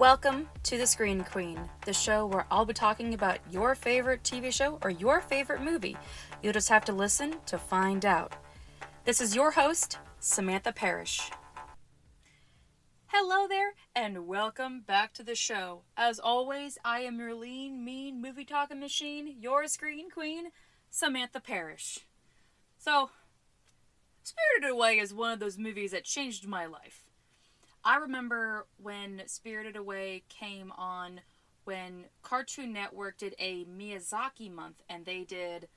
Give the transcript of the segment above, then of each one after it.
Welcome to The Screen Queen, the show where I'll be talking about your favorite TV show or your favorite movie. You'll just have to listen to find out. This is your host, Samantha Parrish. Hello there, and welcome back to the show. As always, I am your lean, mean movie talking machine, your screen queen, Samantha Parrish. So, Spirited Away is one of those movies that changed my life. I remember when Spirited Away came on when Cartoon Network did a Miyazaki month and they did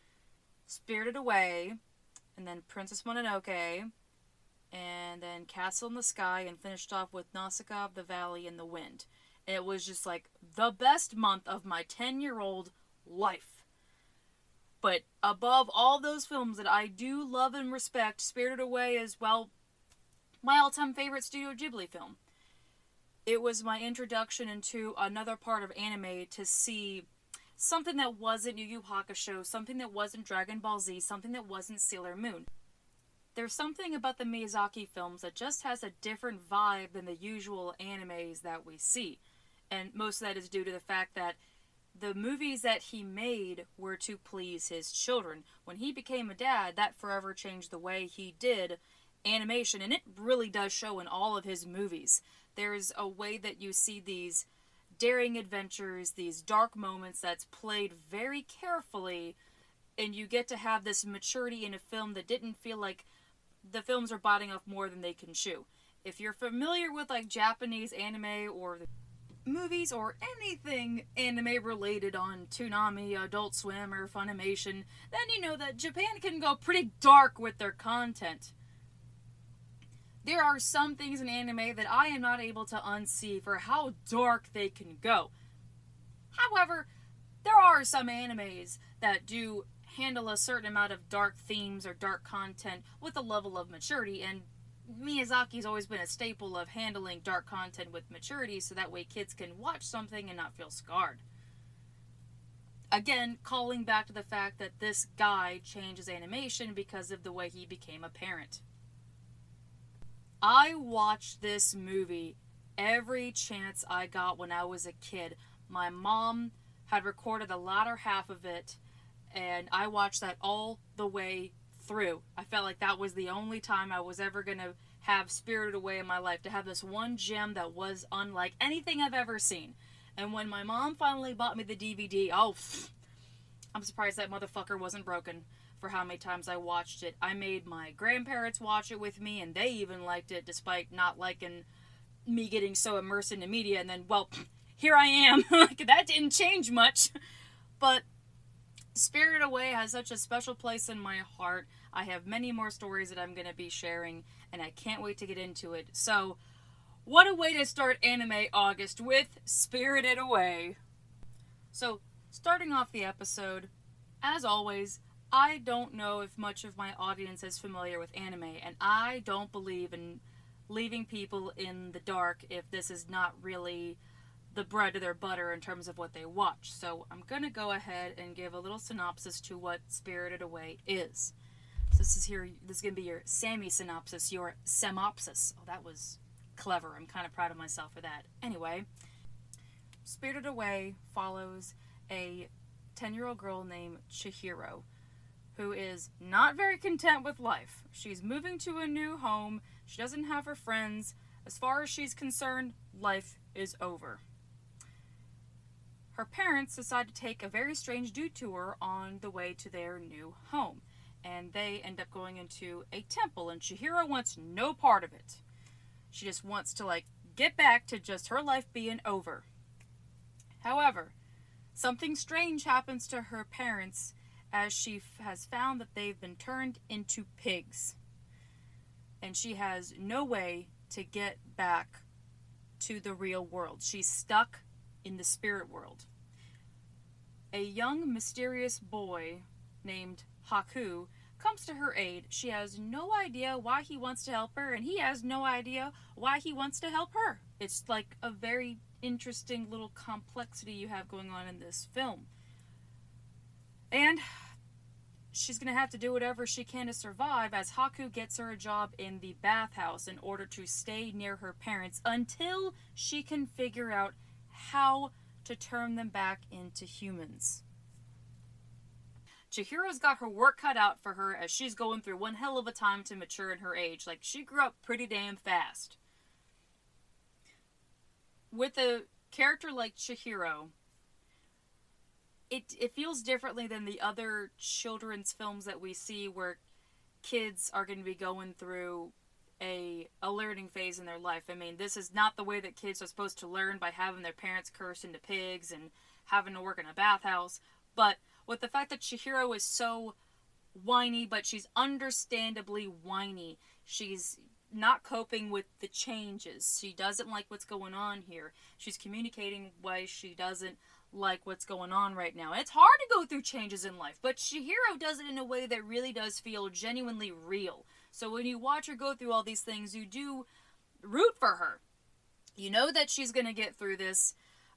Spirited Away and then Princess Mononoke and then Castle in the Sky and finished off with Nausicaa of the Valley and the Wind. And it was just like the best month of my 10 year old life. But above all those films that I do love and respect, Spirited Away is, well, my all time favorite Studio Ghibli film. It was my introduction into another part of anime to see something that wasn't Yu Yu Hakusho, something that wasn't Dragon Ball Z, something that wasn't Sailor Moon. There's something about the Miyazaki films that just has a different vibe than the usual animes that we see. And most of that is due to the fact that the movies that he made were to please his children. When he became a dad, that forever changed the way he did animation, and it really does show in all of his movies. There's a way that you see these daring adventures, these dark moments that's played very carefully, and you get to have this maturity in a film that didn't feel like the films are biting off more than they can chew. If you're familiar with like Japanese anime or movies or anything anime related on Toonami, Adult Swim, or Funimation, then you know that Japan can go pretty dark with their content. There are some things in anime that I am not able to unsee for how dark they can go. However, there are some animes that do handle a certain amount of dark themes or dark content with a level of maturity, and Miyazaki's always been a staple of handling dark content with maturity so that way kids can watch something and not feel scarred. Again, calling back to the fact that this guy changes animation because of the way he became a parent. I watched this movie every chance I got when I was a kid. My mom had recorded the latter half of it, and I watched that all the way through. I felt like that was the only time I was ever going to have Spirited Away in my life, to have this one gem that was unlike anything I've ever seen. And when my mom finally bought me the DVD, oh, I'm surprised that motherfucker wasn't broken for how many times I watched it. I made my grandparents watch it with me, and they even liked it, despite not liking me getting so immersed in the media. And then, well, here I am. that didn't change much. But Spirit Away has such a special place in my heart. I have many more stories that I'm going to be sharing, and I can't wait to get into it. So, what a way to start Anime August with Spirited Away. So, starting off the episode, as always, I don't know if much of my audience is familiar with anime, and I don't believe in leaving people in the dark if this is not really the bread of their butter in terms of what they watch. So I'm gonna go ahead and give a little synopsis to what Spirited Away is. So this is here. This is gonna be your Sammy synopsis, your semopsis. Oh, that was clever. I'm kind of proud of myself for that. Anyway, Spirited Away follows a 10 year old girl named Chihiro who is not very content with life. She's moving to a new home, she doesn't have her friends. As far as she's concerned, life is over. Her parents decide to take a very strange detour on the way to their new home, and they end up going into a temple, and Chihiro wants no part of it. She just wants to, like, get back to just her life being over. However, something strange happens to her parents as she has found that they've been turned into pigs. And she has no way to get back to the real world. She's stuck in the spirit world. A young, mysterious boy named Haku comes to her aid. She has no idea why he wants to help her, and he has no idea why he wants to help her. It's like a very interesting little complexity you have going on in this film. And she's going to have to do whatever she can to survive as Haku gets her a job in the bathhouse in order to stay near her parents until she can figure out how to turn them back into humans. Chihiro's got her work cut out for her as she's going through one hell of a time to mature in her age. Like, she grew up pretty damn fast. With a character like Chihiro, it it feels differently than the other children's films that we see where kids are going to be going through a a learning phase in their life. I mean, this is not the way that kids are supposed to learn by having their parents curse into pigs and having to work in a bathhouse. But with the fact that Chihiro is so whiny, but she's understandably whiny. She's not coping with the changes. She doesn't like what's going on here. She's communicating why she doesn't like what's going on right now. it's hard to go through changes in life, but Chihiro does it in a way that really does feel genuinely real. So when you watch her go through all these things, you do root for her. You know that she's going to get through this.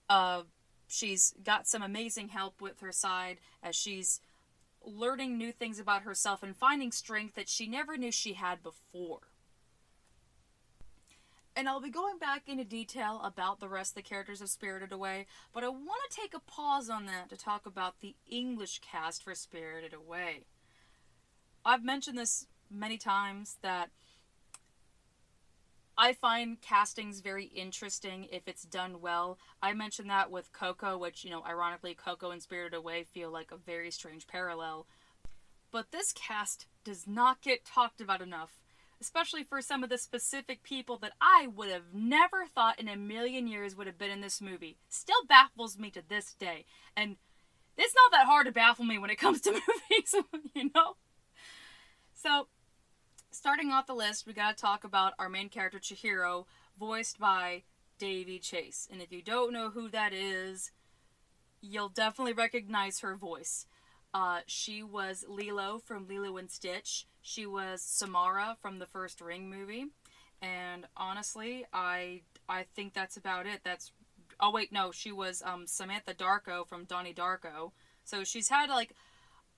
Uh, she's got some amazing help with her side as she's learning new things about herself and finding strength that she never knew she had before and I'll be going back into detail about the rest of the characters of Spirited Away, but I want to take a pause on that to talk about the English cast for Spirited Away. I've mentioned this many times that I find castings very interesting if it's done well. I mentioned that with Coco, which, you know, ironically, Coco and Spirited Away feel like a very strange parallel. But this cast does not get talked about enough especially for some of the specific people that I would have never thought in a million years would have been in this movie. Still baffles me to this day. And it's not that hard to baffle me when it comes to movies, you know? So, starting off the list, we gotta talk about our main character, Chihiro, voiced by Daveigh Chase. And if you don't know who that is, you'll definitely recognize her voice. Uh, she was Lilo from Lilo and Stitch. She was Samara from the first Ring movie. And honestly, I I think that's about it. That's oh wait, no, she was um, Samantha Darko from Donnie Darko. So she's had like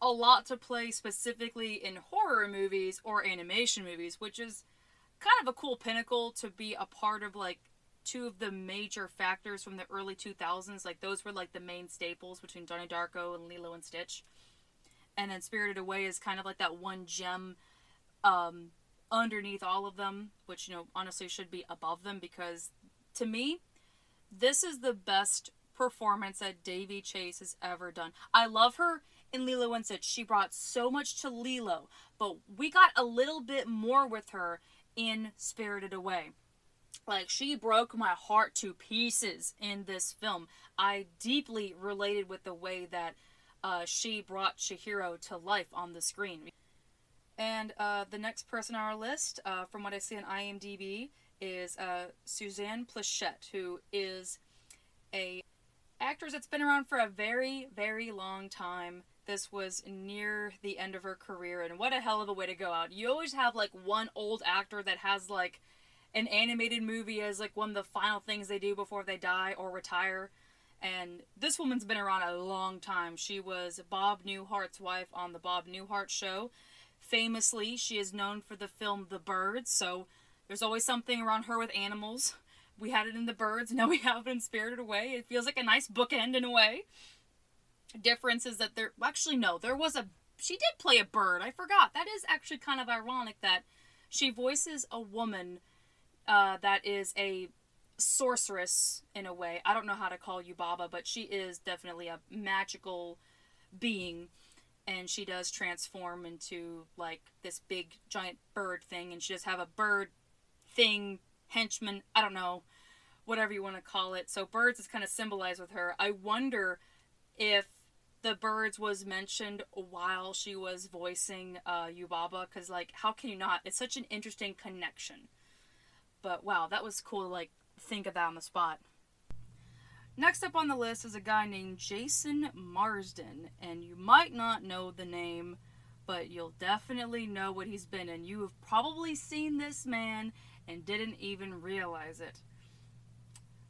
a lot to play specifically in horror movies or animation movies, which is kind of a cool pinnacle to be a part of like two of the major factors from the early 2000s. Like those were like the main staples between Donnie Darko and Lilo and Stitch and then Spirited Away is kind of like that one gem um, underneath all of them, which you know honestly should be above them because to me, this is the best performance that Daveigh Chase has ever done. I love her in Lilo and Stitch. She brought so much to Lilo, but we got a little bit more with her in Spirited Away. Like she broke my heart to pieces in this film. I deeply related with the way that uh, she brought Chihiro to life on the screen. And uh, the next person on our list, uh, from what I see on IMDb, is uh, Suzanne Pleshette, who is a actress that's been around for a very, very long time. This was near the end of her career, and what a hell of a way to go out. You always have like one old actor that has like an animated movie as like one of the final things they do before they die or retire. And this woman's been around a long time. She was Bob Newhart's wife on the Bob Newhart show. Famously, she is known for the film The Birds, so there's always something around her with animals. We had it in The Birds, now we have it in Spirited Away. It feels like a nice bookend in a way. Difference is that there, actually, no, there was a, she did play a bird. I forgot. That is actually kind of ironic that she voices a woman uh, that is a sorceress in a way. I don't know how to call Yubaba, but she is definitely a magical being and she does transform into like this big giant bird thing and she does have a bird thing henchman, I don't know, whatever you want to call it. So birds is kind of symbolized with her. I wonder if the birds was mentioned while she was voicing uh, Yubaba because like how can you not? It's such an interesting connection. But wow, that was cool. Like think of that on the spot. Next up on the list is a guy named Jason Marsden, and you might not know the name, but you'll definitely know what he's been in. You have probably seen this man and didn't even realize it.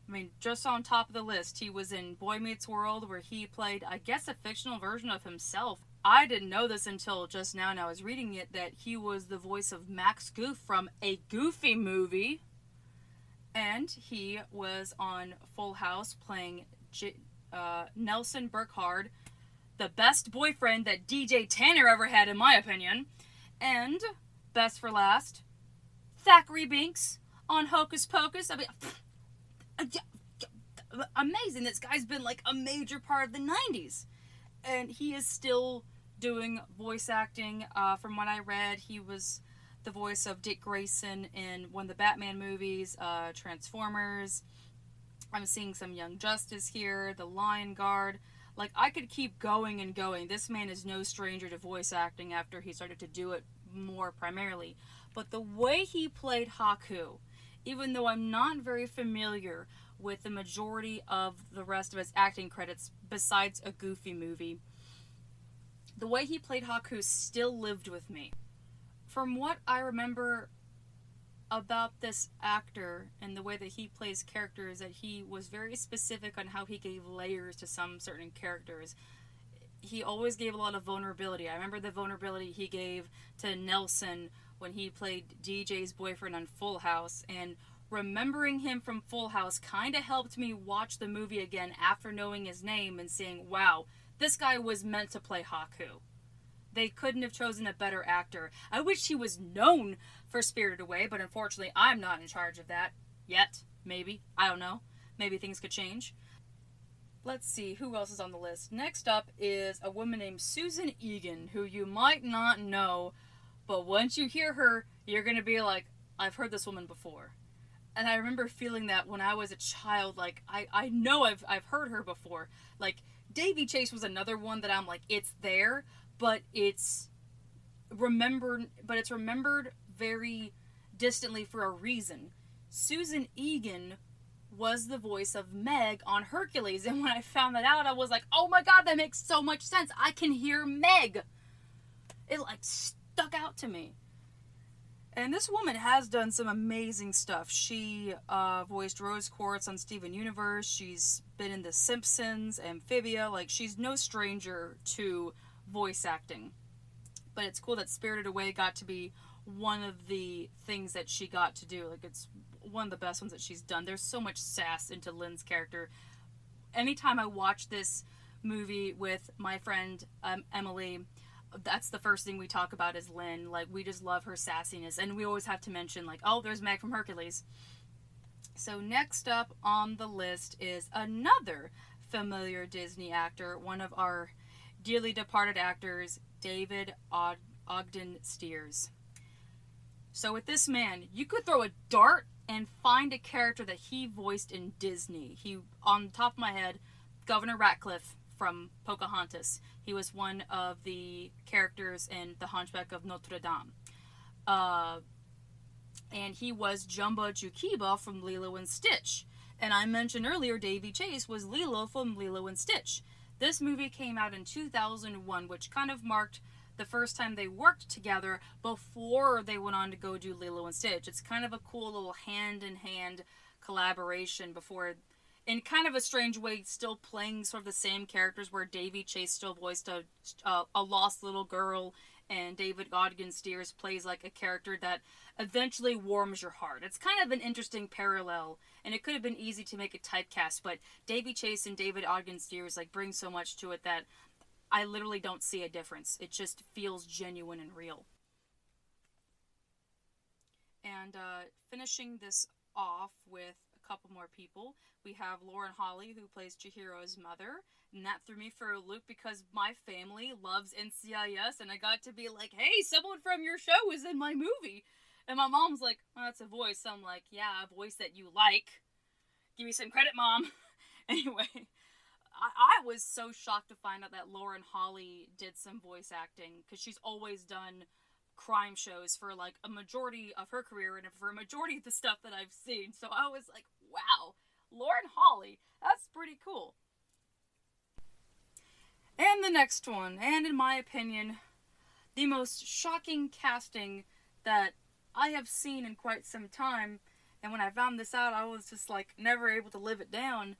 I mean, just on top of the list, he was in Boy Meets World, where he played, I guess, a fictional version of himself. I didn't know this until just now and I was reading it that he was the voice of Max Goof from a Goofy movie. And he was on Full House playing J- uh, Nelson Burkhard, the best boyfriend that DJ Tanner ever had, in my opinion. And, best for last, Thackery Binx on Hocus Pocus. I mean, amazing. This guy's been like a major part of the 90s. And he is still doing voice acting. Uh, from what I read, he was the voice of Dick Grayson in one of the Batman movies, uh, Transformers. I'm seeing some Young Justice here, The Lion Guard. Like, I could keep going and going. This man is no stranger to voice acting after he started to do it more primarily. But the way he played Haku, even though I'm not very familiar with the majority of the rest of his acting credits besides a goofy movie, the way he played Haku still lived with me. From what I remember about this actor and the way that he plays characters, that he was very specific on how he gave layers to some certain characters. He always gave a lot of vulnerability. I remember the vulnerability he gave to Nelson when he played DJ's boyfriend on Full House, and remembering him from Full House kind of helped me watch the movie again after knowing his name and saying, wow, this guy was meant to play Haku. They couldn't have chosen a better actor. I wish he was known for Spirited Away, but unfortunately, I'm not in charge of that yet. Maybe. I don't know. Maybe things could change. Let's see who else is on the list. Next up is a woman named Susan Egan, who you might not know, but once you hear her, you're going to be like, I've heard this woman before. And I remember feeling that when I was a child, like, I, I know I've, I've heard her before. Like, Daveigh Chase was another one that I'm like, it's there, but it's remembered, but it's remembered very distantly for a reason. Susan Egan was the voice of Meg on Hercules, and when I found that out, I was like, oh my god, that makes so much sense. I can hear Meg. It like stuck out to me. And this woman has done some amazing stuff. She uh, voiced Rose Quartz on Steven Universe. She's been in The Simpsons, Amphibia. Like, she's no stranger to voice acting. But it's cool that Spirited Away got to be one of the things that she got to do. Like, it's one of the best ones that she's done. There's so much sass into Lin's character. Anytime I watch this movie with my friend um, Emily, that's the first thing we talk about is Lin. Like we just love her sassiness, and we always have to mention like, oh, there's Meg from Hercules. So next up on the list is another familiar Disney actor, one of our dearly departed actors, David Og- Ogden Stiers. So with this man, you could throw a dart and find a character that he voiced in Disney. He, on top of my head, Governor Ratcliffe from Pocahontas. He was one of the characters in The Hunchback of Notre Dame. Uh, and he was Jumba Jookiba from Lilo and Stitch. And I mentioned earlier, Daveigh Chase was Lilo from Lilo and Stitch. This movie came out in 2001, which kind of marked the first time they worked together before they went on to go do Lilo and Stitch. It's kind of a cool little hand in hand collaboration before in kind of a strange way, still playing sort of the same characters where Daveigh Chase still voiced a, a, a lost little girl and David Ogden Stiers plays like a character that eventually warms your heart. It's kind of an interesting parallel, and it could have been easy to make a typecast, but Daveigh Chase and David Ogden Stiers like bring so much to it that I literally don't see a difference. It just feels genuine and real. And uh, finishing this off with couple more people. We have Lauren Holly, who plays Chihiro's mother. And that threw me for a loop because my family loves NCIS, and I got to be like, hey, someone from your show is in my movie. And my mom's like, oh, that's a voice. So I'm like, yeah, a voice that you like. Give me some credit, mom. anyway, I, I was so shocked to find out that Lauren Holly did some voice acting because she's always done crime shows for like a majority of her career and for a majority of the stuff that I've seen. So I was like, wow, Lauren Holly, that's pretty cool. And the next one, and in my opinion, the most shocking casting that I have seen in quite some time. And when I found this out, I was just like never able to live it down.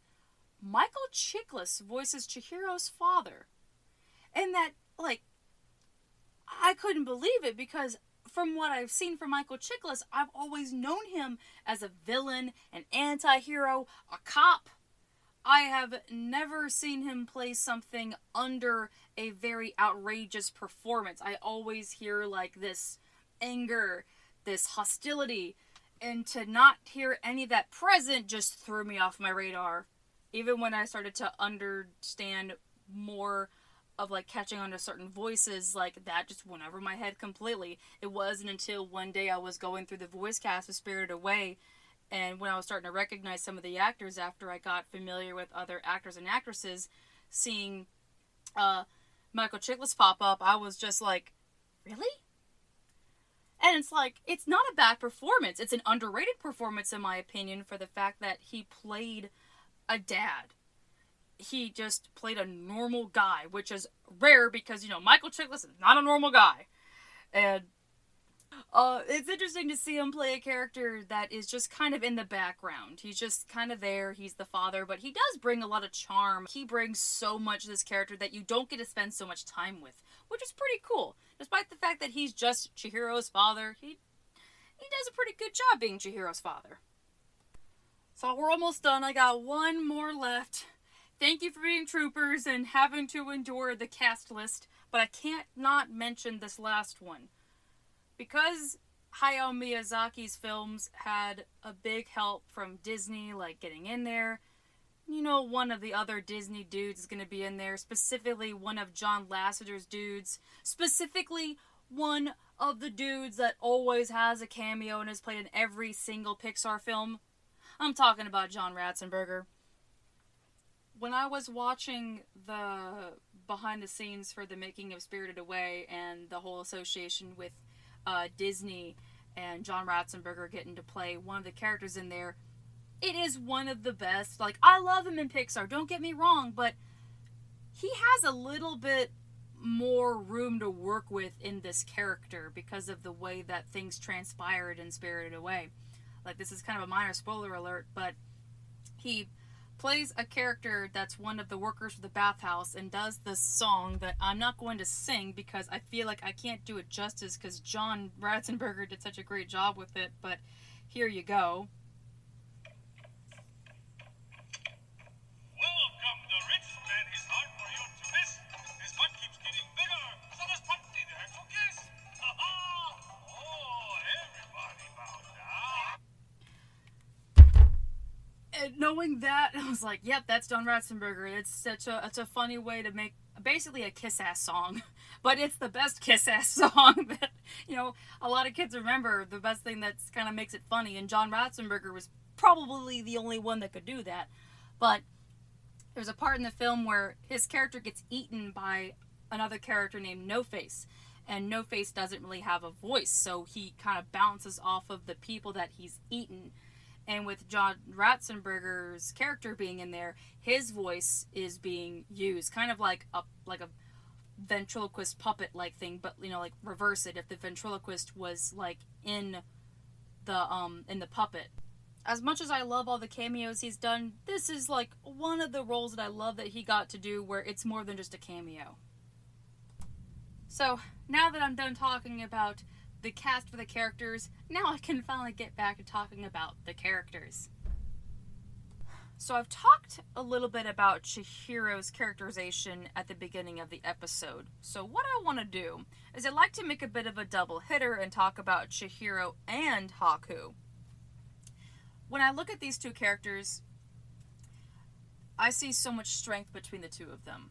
Michael Chiklis voices Chihiro's father. And that, like, I couldn't believe it because from what I've seen from Michael Chiklis, I've always known him as a villain, an anti hero, a cop. I have never seen him play something under a very outrageous performance. I always hear like this anger, this hostility, and to not hear any of that present just threw me off my radar. Even when I started to understand more of like catching on to certain voices, like that just went over my head completely. It wasn't until one day I was going through the voice cast of Spirited Away and when I was starting to recognize some of the actors after I got familiar with other actors and actresses, seeing uh, Michael Chiklis pop up, I was just like, really? And it's like, it's not a bad performance. It's an underrated performance, in my opinion, for the fact that he played a dad he just played a normal guy, which is rare because you know Michael Chiklis is not a normal guy, and uh, it's interesting to see him play a character that is just kind of in the background. He's just kind of there. He's the father, but he does bring a lot of charm. He brings so much to this character that you don't get to spend so much time with, which is pretty cool. Despite the fact that he's just Chihiro's father, he he does a pretty good job being Chihiro's father. So we're almost done. I got one more left. Thank you for being troopers and having to endure the cast list, but I can't not mention this last one. Because Hayao Miyazaki's films had a big help from Disney, like getting in there. You know, one of the other Disney dudes is going to be in there, specifically one of John Lasseter's dudes, specifically one of the dudes that always has a cameo and has played in every single Pixar film. I'm talking about John Ratzenberger when I was watching the behind the scenes for the making of Spirited Away and the whole association with uh, Disney and John Ratzenberger getting to play one of the characters in there, it is one of the best. Like, I love him in Pixar, don't get me wrong, but he has a little bit more room to work with in this character because of the way that things transpired in Spirited Away. Like, this is kind of a minor spoiler alert, but he plays a character that's one of the workers for the bathhouse and does this song that I'm not going to sing because I feel like I can't do it justice because John Ratzenberger did such a great job with it, but here you go. Knowing that, I was like, "Yep, that's John Ratzenberger." It's such a it's a funny way to make basically a kiss ass song, but it's the best kiss ass song that you know a lot of kids remember. The best thing that kind of makes it funny, and John Ratzenberger was probably the only one that could do that. But there's a part in the film where his character gets eaten by another character named No Face. And No Face doesn't really have a voice, so he kind of bounces off of the people that he's eaten and with John Ratzenberger's character being in there, his voice is being used, kind of like a like a ventriloquist puppet like thing, but you know, like reverse it. If the ventriloquist was like in the um in the puppet. As much as I love all the cameos he's done, this is like one of the roles that I love that he got to do where it's more than just a cameo. So now that I'm done talking about the cast for the characters, now I can finally get back to talking about the characters. So I've talked a little bit about Chihiro's characterization at the beginning of the episode. So what I want to do is I'd like to make a bit of a double hitter and talk about Chihiro and Haku. When I look at these two characters, I see so much strength between the two of them.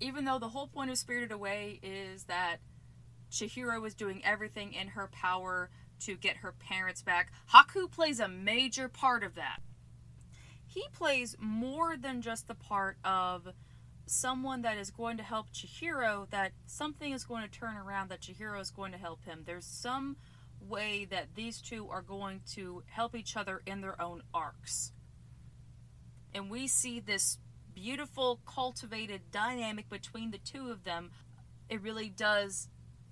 Even though the whole point of Spirited Away is that Chihiro is doing everything in her power to get her parents back. Haku plays a major part of that. He plays more than just the part of someone that is going to help Chihiro, that something is going to turn around, that Chihiro is going to help him. There's some way that these two are going to help each other in their own arcs. And we see this beautiful, cultivated dynamic between the two of them. It really does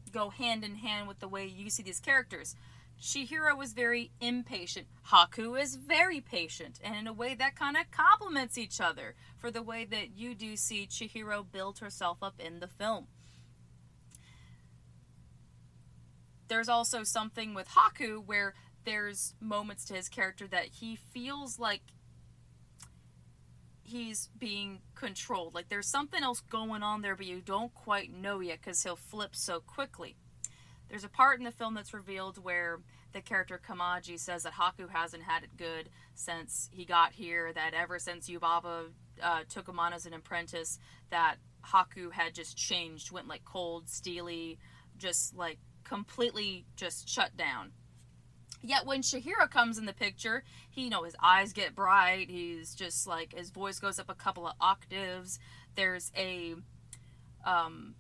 go hand in hand with the way you see these characters. Chihiro was very impatient. Haku is very patient, and in a way that kind of complements each other for the way that you do see Chihiro build herself up in the film. There's also something with Haku where there's moments to his character that he feels like he's being controlled. Like there's something else going on there, but you don't quite know yet because he'll flip so quickly. There's a part in the film that's revealed where the character Kamaji says that Haku hasn't had it good since he got here, that ever since Yubaba uh, took him on as an apprentice, that Haku had just changed, went like cold, steely, just like completely just shut down. Yet when Chihiro comes in the picture, he, you know, his eyes get bright. He's just like his voice goes up a couple of octaves. There's a um,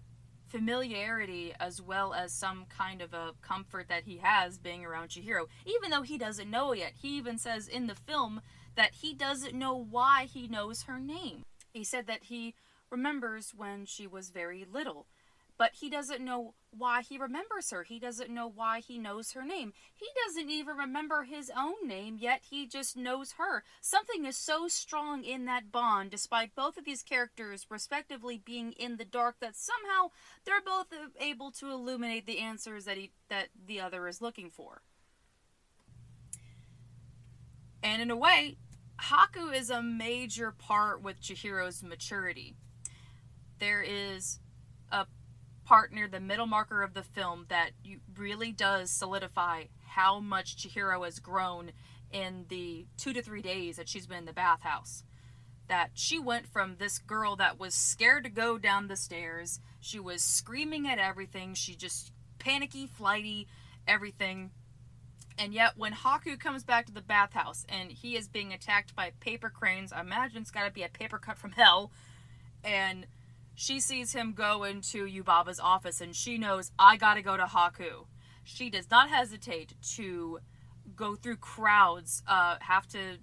familiarity as well as some kind of a comfort that he has being around Chihiro, even though he doesn't know yet. He even says in the film that he doesn't know why he knows her name. He said that he remembers when she was very little but he doesn't know why he remembers her. He doesn't know why he knows her name. He doesn't even remember his own name, yet he just knows her. Something is so strong in that bond, despite both of these characters respectively being in the dark, that somehow they're both able to illuminate the answers that he that the other is looking for. And in a way, Haku is a major part with Chihiro's maturity. There is a part near the middle marker of the film that really does solidify how much Chihiro has grown in the two to three days that she's been in the bathhouse. That she went from this girl that was scared to go down the stairs, she was screaming at everything, she just panicky, flighty, everything. And yet, when Haku comes back to the bathhouse and he is being attacked by paper cranes, I imagine it's got to be a paper cut from hell, and she sees him go into Yubaba's office and she knows, I gotta go to Haku. She does not hesitate to go through crowds, uh, have to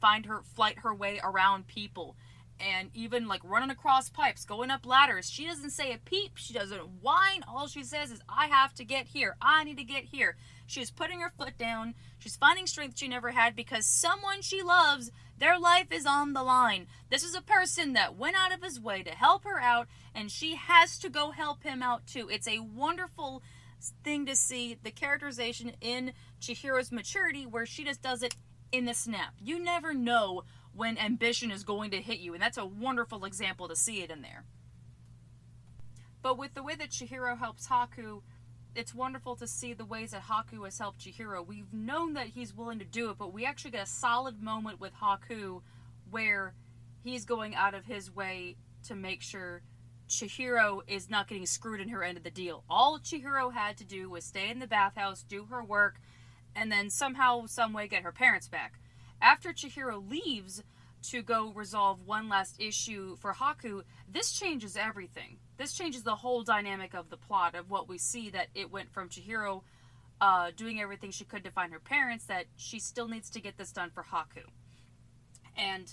find her, flight her way around people, and even like running across pipes, going up ladders. She doesn't say a peep, she doesn't whine. All she says is, I have to get here, I need to get here. She's putting her foot down, she's finding strength she never had because someone she loves their life is on the line. This is a person that went out of his way to help her out, and she has to go help him out too. It's a wonderful thing to see the characterization in Chihiro's maturity where she just does it in the snap. You never know when ambition is going to hit you, and that's a wonderful example to see it in there. But with the way that Chihiro helps Haku, it's wonderful to see the ways that Haku has helped Chihiro. We've known that he's willing to do it, but we actually get a solid moment with Haku where he's going out of his way to make sure Chihiro is not getting screwed in her end of the deal. All Chihiro had to do was stay in the bathhouse, do her work, and then somehow, some way get her parents back. After Chihiro leaves to go resolve one last issue for Haku, this changes everything this changes the whole dynamic of the plot of what we see that it went from Chihiro uh, doing everything she could to find her parents that she still needs to get this done for Haku. And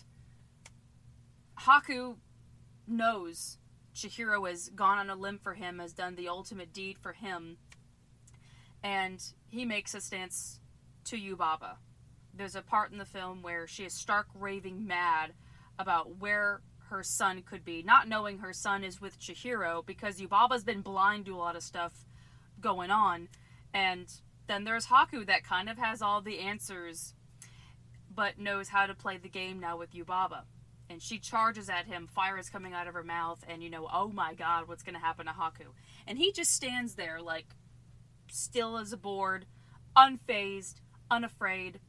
Haku knows Chihiro has gone on a limb for him, has done the ultimate deed for him, and he makes a stance to Yubaba. There's a part in the film where she is stark raving mad about where her son could be, not knowing her son is with Chihiro because Yubaba's been blind to a lot of stuff going on. And then there's Haku that kind of has all the answers but knows how to play the game now with Yubaba. And she charges at him, fire is coming out of her mouth, and you know, oh my god, what's going to happen to Haku? And he just stands there, like, still as a board, unfazed, unafraid.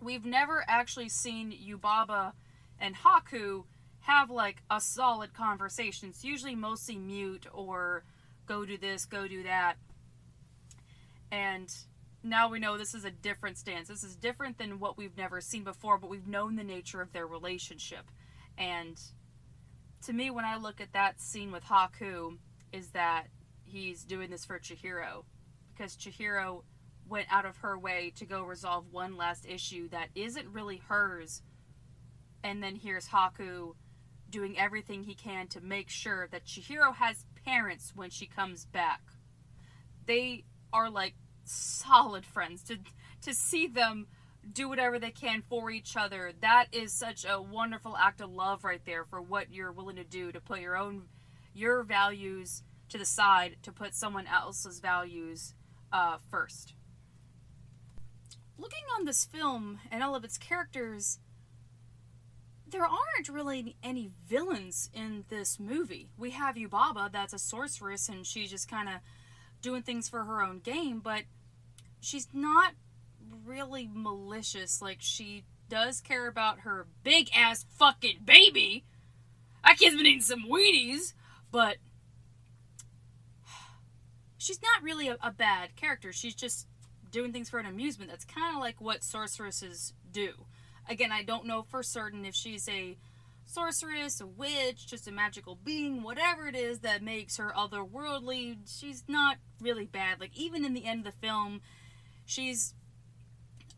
We've never actually seen Yubaba and Haku have like a solid conversation. It's usually mostly mute or go do this, go do that. And now we know this is a different stance. This is different than what we've never seen before, but we've known the nature of their relationship. And to me, when I look at that scene with Haku, is that he's doing this for Chihiro. Because Chihiro went out of her way to go resolve one last issue that isn't really hers. And then here's Haku doing everything he can to make sure that Chihiro has parents when she comes back. They are like solid friends to to see them do whatever they can for each other. That is such a wonderful act of love right there for what you're willing to do to put your own your values to the side to put someone else's values uh, first. Looking on this film and all of its characters, there aren't really any villains in this movie. We have Yubaba, that's a sorceress, and she's just kind of doing things for her own game, but she's not really malicious. Like, she does care about her big ass fucking baby. That kid's been eating some Wheaties, but she's not really a, a bad character. She's just doing things for an amusement. That's kind of like what sorceresses do. Again, I don't know for certain if she's a sorceress, a witch, just a magical being, whatever it is that makes her otherworldly. She's not really bad. Like, even in the end of the film, she's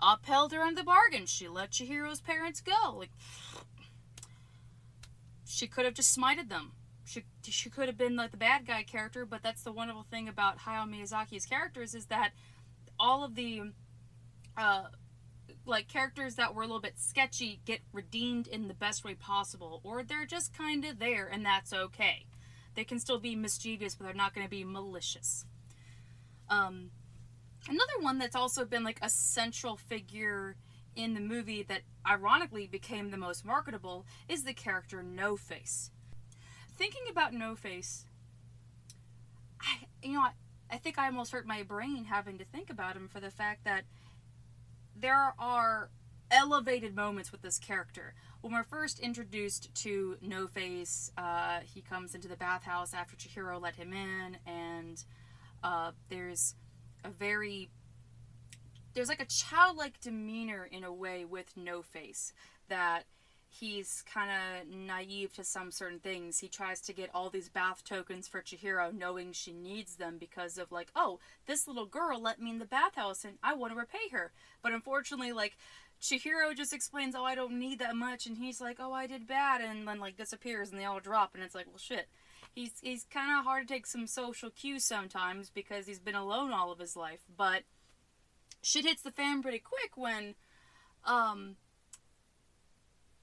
upheld her end of the bargain. She let Chihiro's parents go. Like, she could have just smited them. She, she could have been like the bad guy character, but that's the wonderful thing about Hayao Miyazaki's characters is that all of the uh, like characters that were a little bit sketchy get redeemed in the best way possible, or they're just kind of there, and that's okay. They can still be mischievous, but they're not going to be malicious. Um, another one that's also been like a central figure in the movie that ironically became the most marketable is the character No Face. Thinking about No Face, I you know I, I think I almost hurt my brain having to think about him for the fact that there are elevated moments with this character. When we're first introduced to No Face, uh, he comes into the bathhouse after Chihiro let him in, and uh, there's a very there's like a childlike demeanor in a way with No Face that he's kind of naive to some certain things. He tries to get all these bath tokens for Chihiro, knowing she needs them because of like, oh, this little girl let me in the bathhouse and I want to repay her. But unfortunately, like Chihiro just explains, oh, I don't need that much, and he's like, oh, I did bad, and then like disappears, and they all drop, and it's like, well, shit. He's he's kind of hard to take some social cues sometimes because he's been alone all of his life, but shit hits the fan pretty quick when um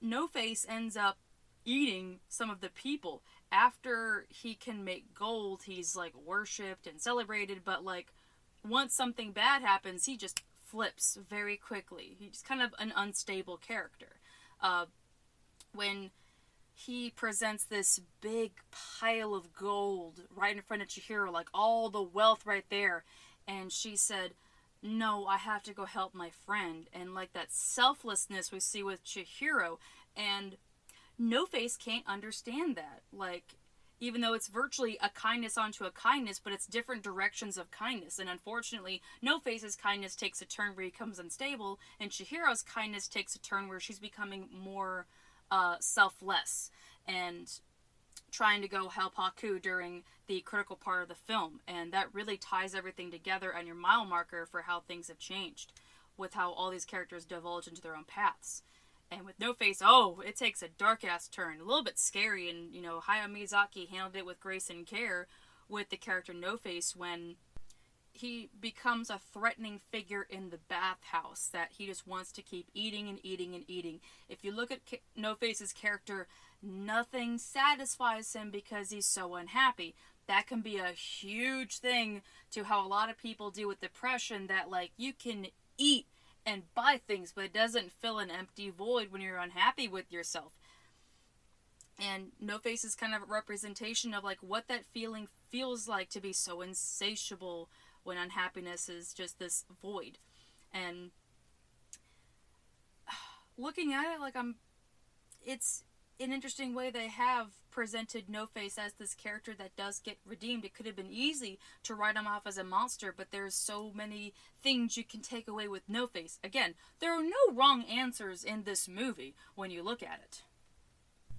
no Face ends up eating some of the people. After he can make gold, he's like worshipped and celebrated, but like once something bad happens, he just flips very quickly. He's kind of an unstable character. Uh, when he presents this big pile of gold right in front of Chihiro, like all the wealth right there, and she said, no, I have to go help my friend. And like that selflessness we see with Chihiro. And No Face can't understand that. Like, even though it's virtually a kindness onto a kindness, but it's different directions of kindness. And unfortunately, No Face's kindness takes a turn where he becomes unstable, and Chihiro's kindness takes a turn where she's becoming more uh, selfless. And trying to go help Haku during the critical part of the film. And that really ties everything together and your mile marker for how things have changed with how all these characters divulge into their own paths. And with No Face, oh, it takes a dark ass turn. A little bit scary, and you know, Hayao Miyazaki handled it with grace and care with the character No Face when he becomes a threatening figure in the bathhouse that he just wants to keep eating and eating and eating. If you look at No Face's character, nothing satisfies him because he's so unhappy. That can be a huge thing to how a lot of people deal with depression that like you can eat and buy things but it doesn't fill an empty void when you're unhappy with yourself. And No Face is kind of a representation of like what that feeling feels like to be so insatiable when unhappiness is just this void. And looking at it like I'm it's an interesting way they have presented No Face as this character that does get redeemed. It could have been easy to write him off as a monster, but there's so many things you can take away with No Face. Again, there are no wrong answers in this movie when you look at it.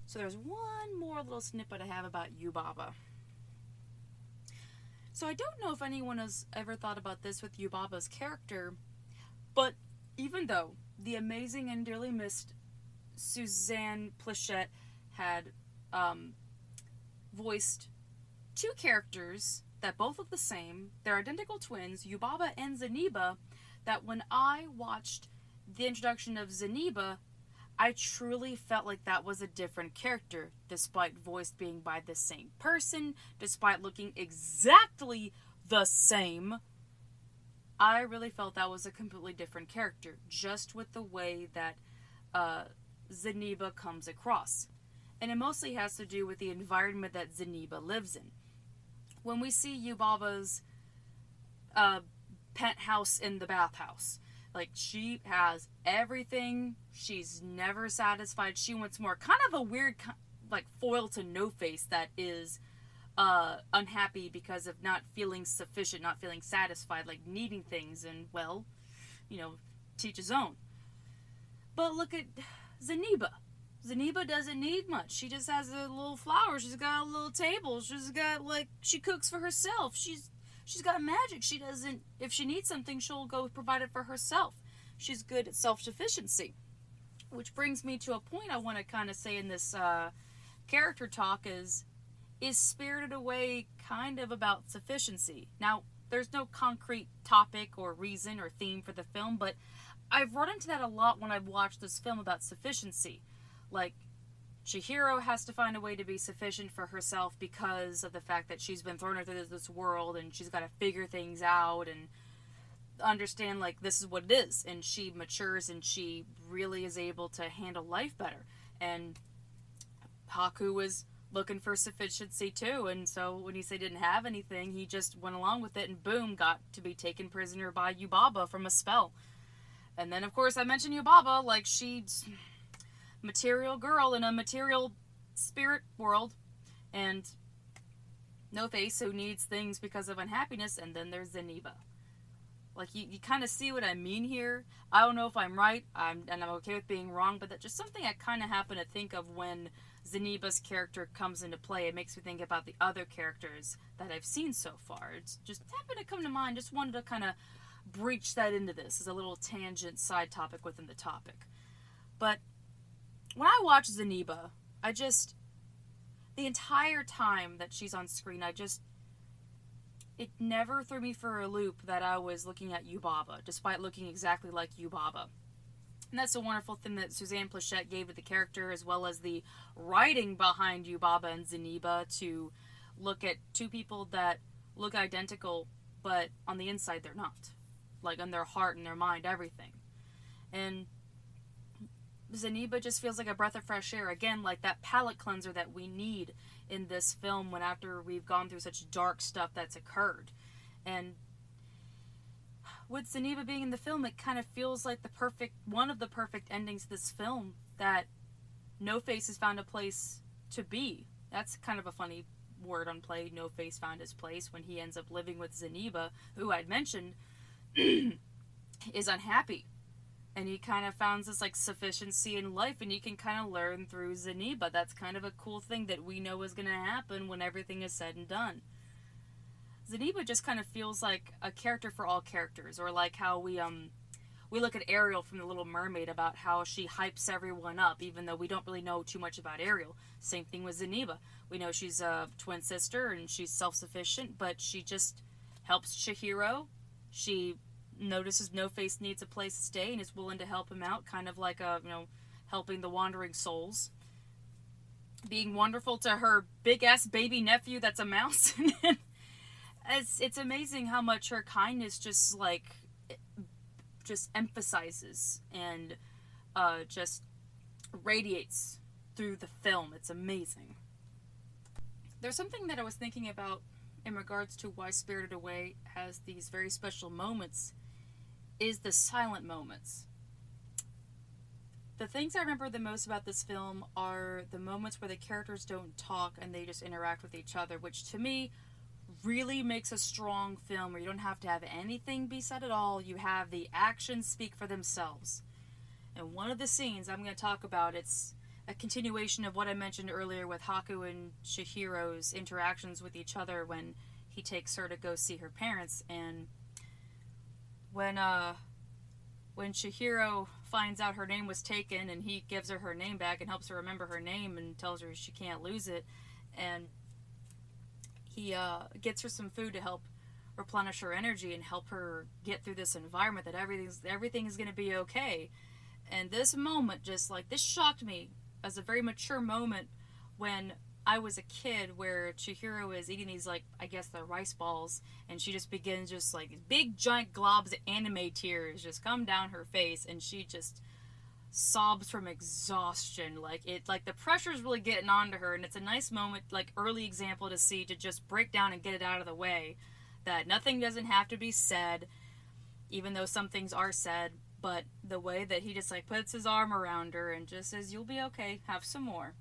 So there's one more little snippet I have about Yubaba. So I don't know if anyone has ever thought about this with Yubaba's character, but even though the amazing and dearly missed Suzanne Pleshette had um, voiced two characters that both look the same. They're identical twins, Yubaba and Zeniba. That when I watched the introduction of Zeniba, I truly felt like that was a different character, despite voiced being by the same person, despite looking exactly the same. I really felt that was a completely different character, just with the way that uh, Zeniba comes across. And it mostly has to do with the environment that Zeniba lives in. When we see Yubaba's uh, penthouse in the bathhouse, like she has everything. She's never satisfied. She wants more. Kind of a weird, like foil to no face that is uh, unhappy because of not feeling sufficient, not feeling satisfied, like needing things, and well, you know, teach his own. But look at Zeniba. Zeniba doesn't need much. She just has a little flower. She's got a little table. She's got like she cooks for herself. She's she's got magic. She doesn't if she needs something, she'll go provide it for herself. She's good at self-sufficiency. Which brings me to a point I want to kind of say in this uh, character talk is is Spirited Away kind of about sufficiency. Now, there's no concrete topic or reason or theme for the film, but I've run into that a lot when I've watched this film about sufficiency. Like, Chihiro has to find a way to be sufficient for herself because of the fact that she's been thrown into this world and she's got to figure things out and understand, like, this is what it is. And she matures and she really is able to handle life better. And Haku was looking for sufficiency too. And so when he said didn't have anything, he just went along with it and boom, got to be taken prisoner by Yubaba from a spell. And then, of course, I mentioned Yubaba, like she's material girl in a material spirit world. And No Face, who needs things because of unhappiness. And then there's Zeniba. Like, you, you kind of see what I mean here. I don't know if I'm right, I'm, and I'm okay with being wrong, but that's just something I kind of happen to think of when Zeniba's character comes into play, it makes me think about the other characters that I've seen so far. It's just happened to come to mind. Just wanted to kind of breach that into this as a little tangent side topic within the topic. But when I watch Zeniba, I just the entire time that she's on screen, I just it never threw me for a loop that I was looking at Yubaba, despite looking exactly like Yubaba. And that's a wonderful thing that Suzanne Pleshette gave to the character, as well as the writing behind Yubaba and Zeniba to look at two people that look identical, but on the inside they're not. Like on their heart and their mind, everything. And Zeniba just feels like a breath of fresh air. Again, like that palate cleanser that we need in this film when after we've gone through such dark stuff that's occurred. And with Zeniba being in the film, it kind of feels like the perfect one of the perfect endings to this film that No Face has found a place to be. That's kind of a funny word on play. No Face found his place when he ends up living with Zeniba, who I'd mentioned is unhappy. And he kind of found this like sufficiency in life, and you can kind of learn through Zeniba. That's kind of a cool thing that we know is going to happen when everything is said and done. Zeniba just kind of feels like a character for all characters, or like how we um we look at Ariel from The Little Mermaid about how she hypes everyone up, even though we don't really know too much about Ariel. Same thing with Zeniba. We know she's a twin sister and she's self sufficient, but she just helps Chihiro. She notices No Face needs a place to stay and is willing to help him out, kind of like a you know helping the wandering souls. Being wonderful to her big ass baby nephew that's a mouse. it's it's amazing how much her kindness just like just emphasizes and uh, just radiates through the film. It's amazing. There's something that I was thinking about in regards to why Spirited Away has these very special moments is the silent moments. The things I remember the most about this film are the moments where the characters don't talk and they just interact with each other, which to me really makes a strong film where you don't have to have anything be said at all. You have the actions speak for themselves. And one of the scenes I'm going to talk about, it's a continuation of what I mentioned earlier with Haku and Chihiro's interactions with each other when he takes her to go see her parents and when uh when Chihiro finds out her name was taken and he gives her her name back and helps her remember her name and tells her she can't lose it and he uh, gets her some food to help replenish her energy and help her get through this environment that everything's everything is going to be okay. And this moment just like this shocked me as a very mature moment when I was a kid where Chihiro is eating these like I guess the rice balls and she just begins just like big giant globs of anime tears just come down her face and she just sobs from exhaustion. Like it like the pressure's really getting on to her and it's a nice moment like early example to see to just break down and get it out of the way that nothing doesn't have to be said even though some things are said but the way that he just like puts his arm around her and just says you'll be okay. Have some more.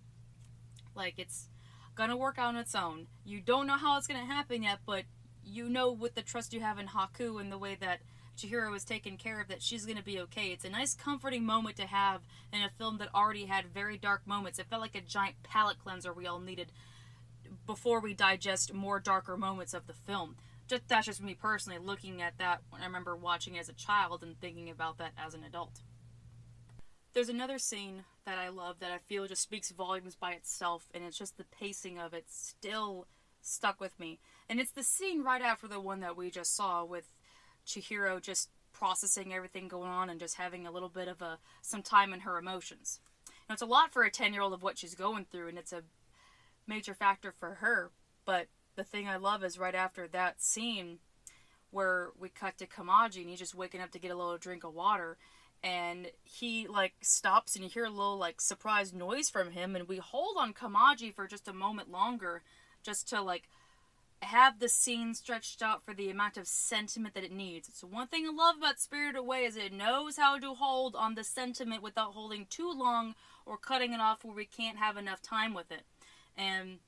Like it's gonna work out on its own. You don't know how it's gonna happen yet, but you know with the trust you have in Haku and the way that Chihiro was taken care of that she's gonna be okay. It's a nice comforting moment to have in a film that already had very dark moments. It felt like a giant palate cleanser we all needed before we digest more darker moments of the film. Just that's just me personally looking at that when I remember watching as a child and thinking about that as an adult. There's another scene that I love that I feel just speaks volumes by itself, and it's just the pacing of it still stuck with me. And it's the scene right after the one that we just saw with Chihiro just processing everything going on and just having a little bit of a some time in her emotions. Now it's a lot for a 10 year old of what she's going through, and it's a major factor for her. But the thing I love is right after that scene where we cut to Kamaji and he's just waking up to get a little drink of water and he like stops and you hear a little like surprised noise from him and we hold on Kamaji for just a moment longer just to like have the scene stretched out for the amount of sentiment that it needs. So one thing I love about Spirited Away is it knows how to hold on the sentiment without holding too long or cutting it off where we can't have enough time with it. And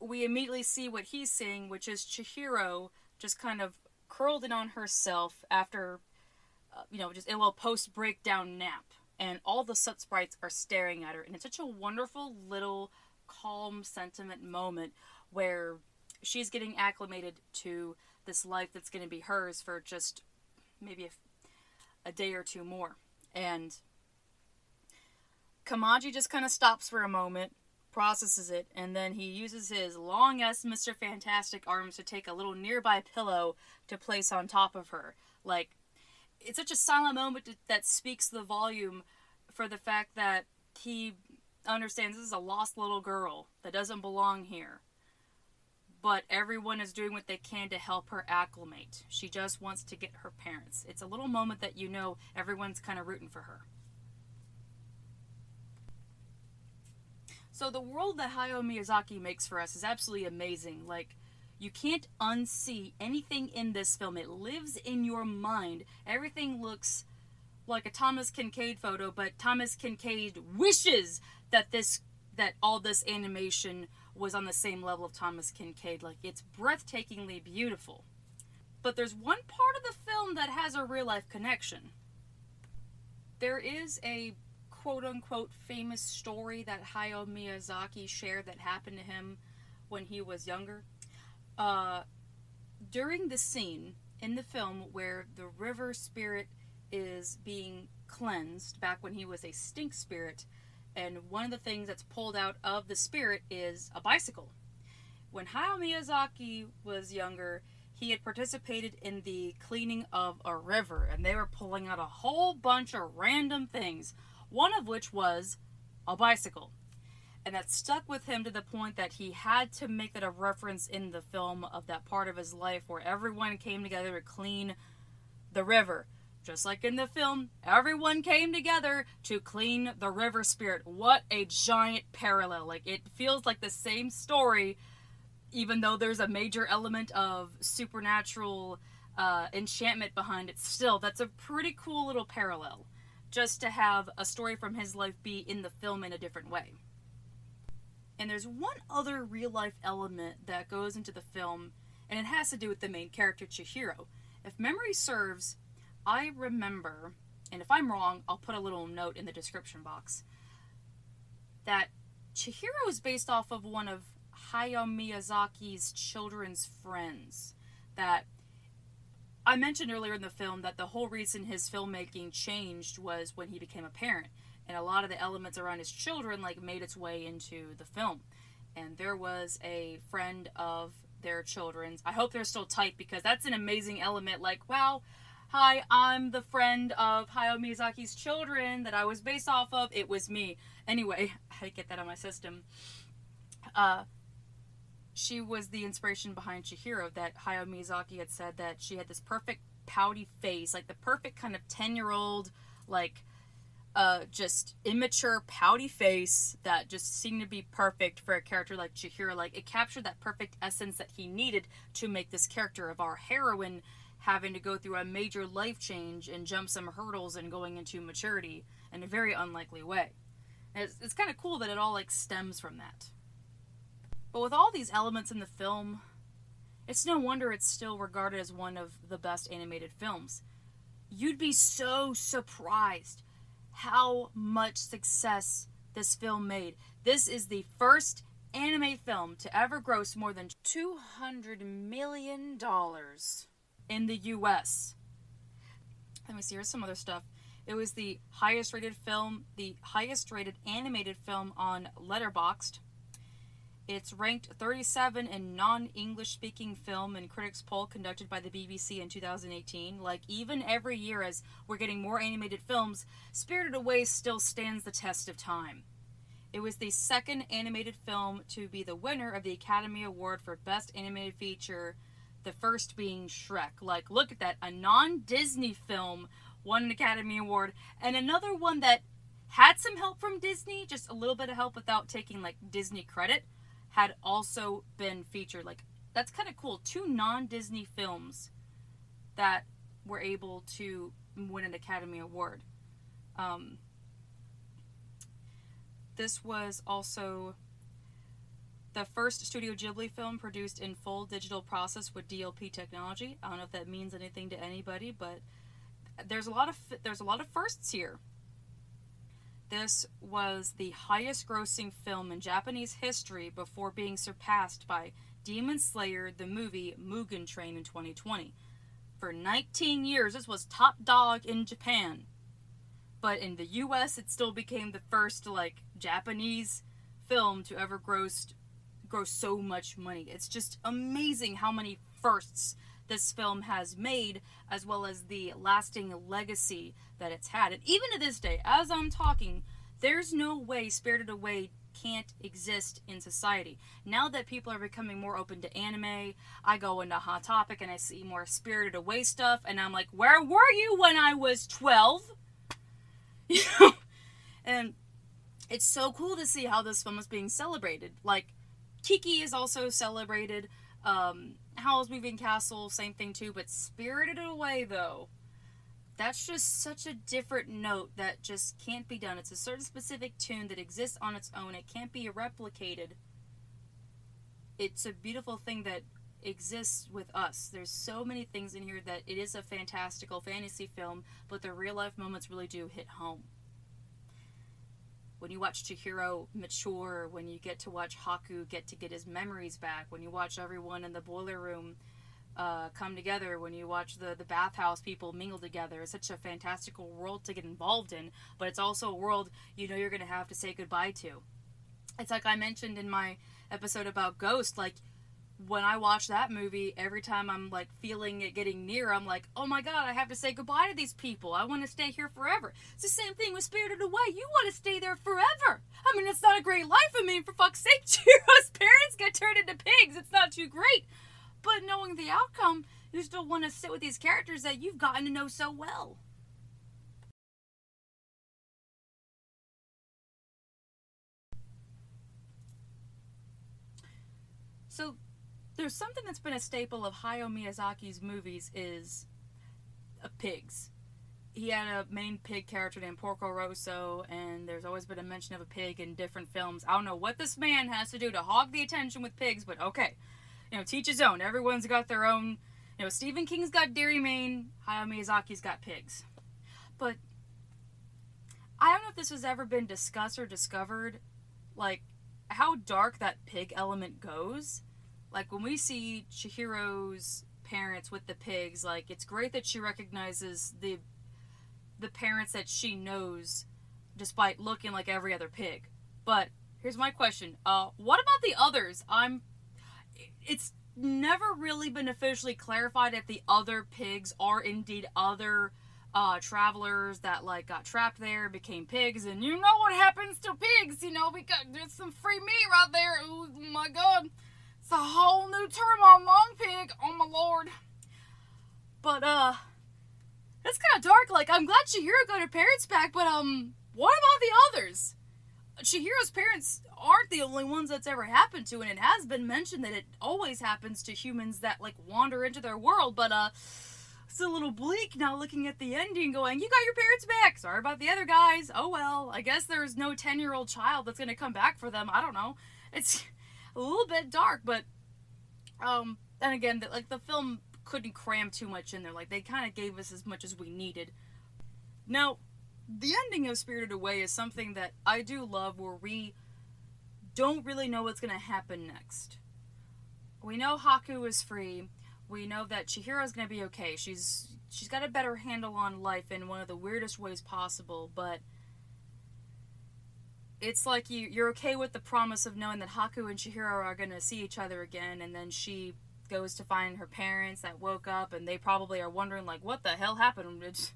we immediately see what he's seeing, which is Chihiro just kind of curled in on herself after Uh, you know, just a little post breakdown nap. And all the Soot sprites are staring at her. And it's such a wonderful little calm sentiment moment where she's getting acclimated to this life that's going to be hers for just maybe a, a day or two more. And Kamaji just kind of stops for a moment, processes it, and then he uses his long ass Mr. Fantastic arms to take a little nearby pillow to place on top of her. Like, it's such a silent moment that speaks the volume for the fact that he understands this is a lost little girl that doesn't belong here. But everyone is doing what they can to help her acclimate. She just wants to get her parents. It's a little moment that you know everyone's kind of rooting for her. So the world that Hayao Miyazaki makes for us is absolutely amazing. Like you can't unsee anything in this film. It lives in your mind. Everything looks like a Thomas Kinkade photo, but Thomas Kinkade wishes that this that all this animation was on the same level of Thomas Kinkade. Like it's breathtakingly beautiful. But there's one part of the film that has a real life connection. There is a quote unquote famous story that Hayao Miyazaki shared that happened to him when he was younger uh, during the scene in the film where the river spirit is being cleansed, back when he was a stink spirit, and one of the things that's pulled out of the spirit is a bicycle. When Hayao Miyazaki was younger, he had participated in the cleaning of a river, and they were pulling out a whole bunch of random things, one of which was a bicycle and that stuck with him to the point that he had to make that a reference in the film of that part of his life where everyone came together to clean the river. Just like in the film, everyone came together to clean the river spirit. What a giant parallel. Like, it feels like the same story, even though there's a major element of supernatural uh, enchantment behind it. Still, that's a pretty cool little parallel. Just to have a story from his life be in the film in a different way. And there's one other real life element that goes into the film, and it has to do with the main character, Chihiro. If memory serves, I remember, and if I'm wrong, I'll put a little note in the description box, that Chihiro is based off of one of Hayao Miyazaki's children's friends. That I mentioned earlier in the film that the whole reason his filmmaking changed was when he became a parent and a lot of the elements around his children like made its way into the film. And there was a friend of their children's. I hope they're still tight because that's an amazing element like wow hi i'm the friend of hayao miyazaki's children that i was based off of. It was me. Anyway i get that on my system. Uh, she was the inspiration behind Chihiro. That Hayao Miyazaki had said that she had this perfect pouty face, like the perfect kind of ten year old, like uh, just immature, pouty face that just seemed to be perfect for a character like Chihiro. Like it captured that perfect essence that he needed to make this character of our heroine having to go through a major life change and jump some hurdles and going into maturity in a very unlikely way. And it's, it's kind of cool that it all like stems from that. But with all these elements in the film, it's no wonder it's still regarded as one of the best animated films. You'd be so surprised how much success this film made. This is the first anime film to ever gross more than $200 million in the US. Let me see, here's some other stuff. It was the highest rated film, the highest rated animated film on Letterboxd. It's ranked 37 in non English speaking film in critics' poll conducted by the BBC in 2018. Like, even every year as we're getting more animated films, Spirited Away still stands the test of time. It was the second animated film to be the winner of the Academy Award for Best Animated Feature, the first being Shrek. Like, look at that. A non Disney film won an Academy Award, and another one that had some help from Disney, just a little bit of help without taking like Disney credit had also been featured. Like that's kind of cool. Two non-Disney films that were able to win an Academy Award. Um, this was also the first Studio Ghibli film produced in full digital process with DLP technology. I don't know if that means anything to anybody, but there's a lot of there's a lot of firsts here. This was the highest grossing film in Japanese history before being surpassed by Demon Slayer, the movie Mugen Train in 2020. For 19 years, this was top dog in Japan. But in the US, it still became the first, like, Japanese film to ever gross, gross so much money. It's just amazing how many firsts this film has made, as well as the lasting legacy that it's had. And even to this day, as I'm talking, there's no way Spirited Away can't exist in society. Now that people are becoming more open to anime, I go into Hot Topic and I see more Spirited Away stuff, and I'm like, where were you when I was 12? You know? And it's so cool to see how this film is being celebrated. Like, Kiki is also celebrated. Um, Howl's Moving Castle, same thing too, but Spirited Away, though, that's just such a different note that just can't be done. It's a certain specific tune that exists on its own. It can't be replicated. It's a beautiful thing that exists with us. There's so many things in here that it is a fantastical fantasy film, but the real life moments really do hit home. When you watch Chihiro mature, when you get to watch Haku get to get his memories back, when you watch everyone in the boiler room uh, come together when you watch the the bathhouse people mingle together. It's such a fantastical world to get involved in, but it's also a world you know you're going to have to say goodbye to. It's like I mentioned in my episode about Ghost, like when I watch that movie, every time I'm like feeling it getting near, I'm like, oh my god, I have to say goodbye to these people. I want to stay here forever. It's the same thing with Spirited Away. You want to stay there forever. I mean, it's not a great life. I mean, for fuck's sake, Chihiro's parents get turned into pigs. It's not too great. But knowing the outcome, you still want to sit with these characters that you've gotten to know so well. So, there's something that's been a staple of Hayao Miyazaki's movies is uh, pigs. He had a main pig character named Porco Rosso, and there's always been a mention of a pig in different films. I don't know what this man has to do to hog the attention with pigs, but okay you know, teach his own. Everyone's got their own. You know, Stephen King's got Derry Maine, Hayao Miyazaki's got pigs. But I don't know if this has ever been discussed or discovered, like how dark that pig element goes. Like when we see Chihiro's parents with the pigs, like it's great that she recognizes the the parents that she knows despite looking like every other pig. But here's my question. Uh what about the others? I'm it's never really been officially clarified if the other pigs are indeed other uh, travelers that like got trapped there, became pigs, and you know what happens to pigs? You know, we got there's some free meat right there. Oh my god, it's a whole new term on long pig. Oh my lord. But uh, it's kind of dark. Like I'm glad Chihiro got her parents back, but um, what about the others? Chihiro's parents aren't the only ones that's ever happened to, and it has been mentioned that it always happens to humans that like wander into their world. But uh, it's a little bleak now looking at the ending, going, "You got your parents back. Sorry about the other guys. Oh well. I guess there's no ten year old child that's gonna come back for them. I don't know. It's a little bit dark, but um, and again, that like the film couldn't cram too much in there. Like they kind of gave us as much as we needed. Now, the ending of Spirited Away is something that I do love where we don't really know what's going to happen next. We know Haku is free. We know that Chihiro's going to be okay. She's she's got a better handle on life in one of the weirdest ways possible, but it's like you you're okay with the promise of knowing that Haku and Chihiro are going to see each other again and then she goes to find her parents that woke up and they probably are wondering like what the hell happened. It's,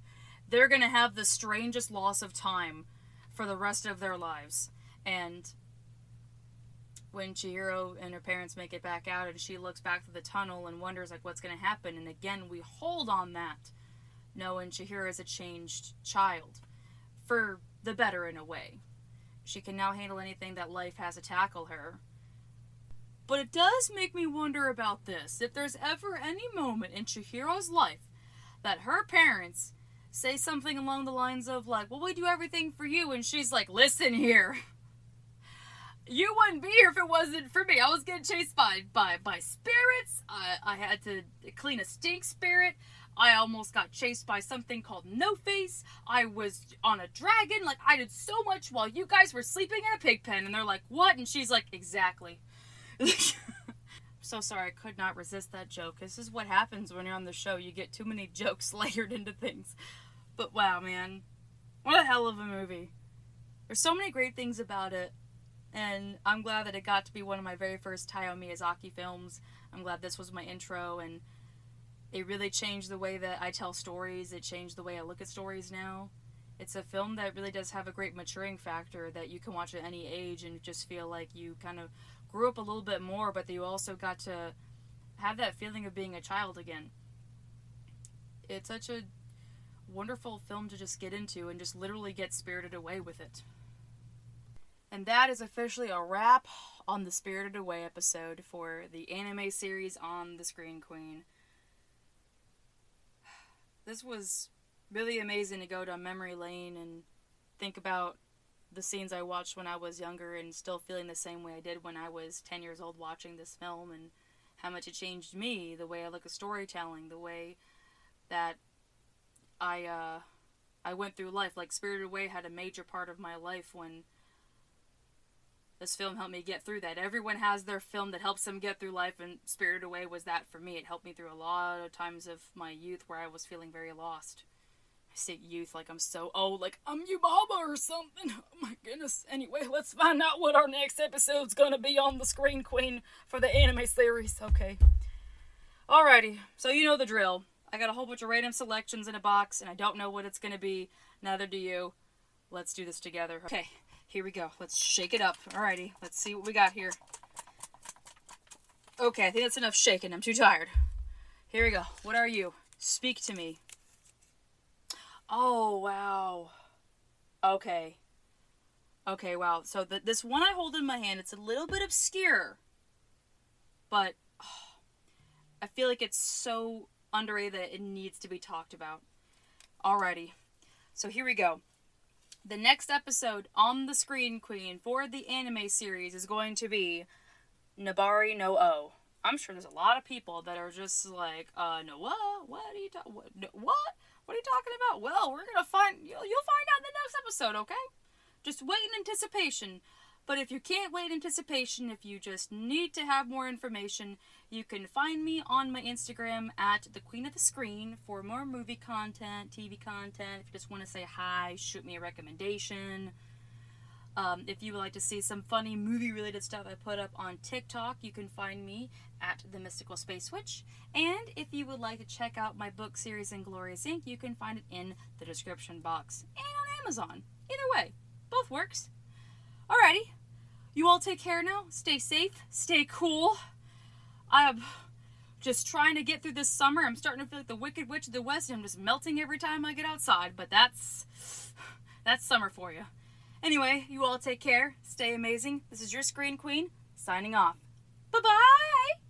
they're going to have the strangest loss of time for the rest of their lives. And when Chihiro and her parents make it back out and she looks back to the tunnel and wonders like what's going to happen and again we hold on that knowing Chihiro is a changed child for the better in a way. She can now handle anything that life has to tackle her. But it does make me wonder about this. If there's ever any moment in Chihiro's life that her parents say something along the lines of like, "Well, we do everything for you," and she's like, "Listen here." You wouldn't be here if it wasn't for me. I was getting chased by by by spirits. I, I had to clean a stink spirit. I almost got chased by something called No Face. I was on a dragon. Like I did so much while you guys were sleeping in a pig pen. And they're like, "What?" And she's like, "Exactly." I'm so sorry, I could not resist that joke. This is what happens when you're on the show. You get too many jokes layered into things. But wow, man. What a hell of a movie. There's so many great things about it. And I'm glad that it got to be one of my very first Hayao Miyazaki films. I'm glad this was my intro and it really changed the way that I tell stories. It changed the way I look at stories now. It's a film that really does have a great maturing factor that you can watch at any age and just feel like you kind of grew up a little bit more, but that you also got to have that feeling of being a child again. It's such a wonderful film to just get into and just literally get spirited away with it. And that is officially a wrap on the Spirited Away episode for the anime series on the Screen Queen. This was really amazing to go down memory lane and think about the scenes I watched when I was younger and still feeling the same way I did when I was 10 years old watching this film and how much it changed me, the way I look at storytelling, the way that I uh I went through life. Like Spirited Away had a major part of my life when this film helped me get through that. Everyone has their film that helps them get through life, and Spirited Away was that for me. It helped me through a lot of times of my youth where I was feeling very lost. I say youth like I'm so old, like I'm Yubaba or something. Oh my goodness. Anyway, let's find out what our next episode's gonna be on the Screen Queen for the anime series. Okay. Alrighty, so you know the drill. I got a whole bunch of random selections in a box, and I don't know what it's gonna be. Neither do you. Let's do this together. Okay. Here we go. Let's shake it up. Alrighty, let's see what we got here. Okay, I think that's enough shaking. I'm too tired. Here we go. What are you? Speak to me. Oh, wow. Okay. Okay, wow. So the, this one I hold in my hand, it's a little bit obscure. But oh, I feel like it's so underrated that it needs to be talked about. Alrighty. So here we go the next episode on the Screen Queen for the anime series is going to be Nabari no O. I'm sure there's a lot of people that are just like, uh, no, what? What are you talking? What? What? What are you talking about? Well, we're gonna find. You'll, you'll find out in the next episode, okay? Just wait in anticipation. But if you can't wait in anticipation, if you just need to have more information, you can find me on my Instagram at the Queen of the Screen for more movie content, TV content. If you just want to say hi, shoot me a recommendation. Um, if you would like to see some funny movie related stuff I put up on TikTok, you can find me at the Mystical Space Witch. And if you would like to check out my book series Inglorious Ink, you can find it in the description box and on Amazon. Either way, both works. Alrighty, you all take care now. Stay safe, stay cool. I'm just trying to get through this summer. I'm starting to feel like the Wicked Witch of the West. I'm just melting every time I get outside, but that's that's summer for you. Anyway, you all take care. Stay amazing. This is your Screen Queen signing off. Bye bye.